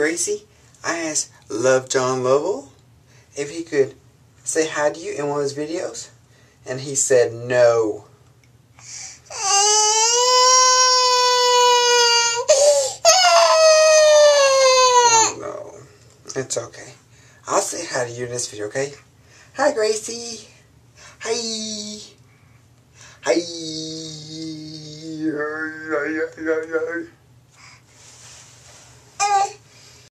Gracie, I asked Love Jon Lovell if he could say hi to you in one of his videos, and he said no. Oh no, it's okay. I'll say hi to you in this video, okay? Hi, Gracie. Hi. Hi.